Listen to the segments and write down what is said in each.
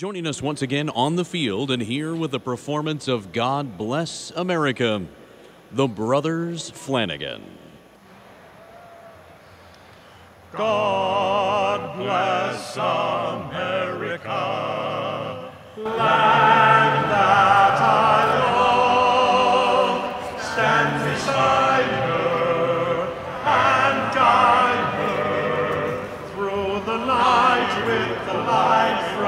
Joining us once again on the field and here with a performance of God Bless America, the Brothers Flanagan. God bless America, land that I love. Stand beside her and guide her through the night with the light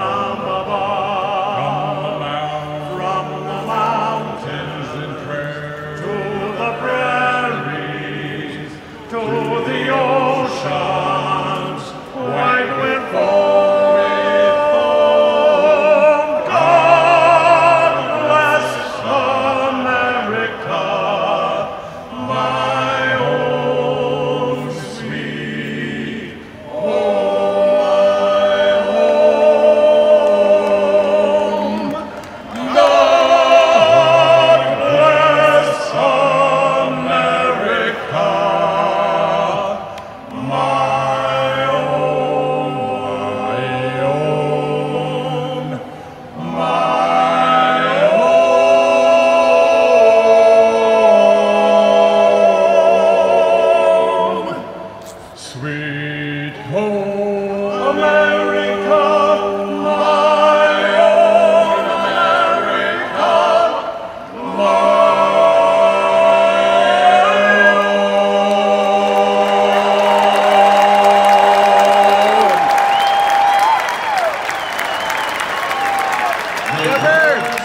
Sweet home, America, my own America, my own. Yeah,